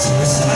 to listen.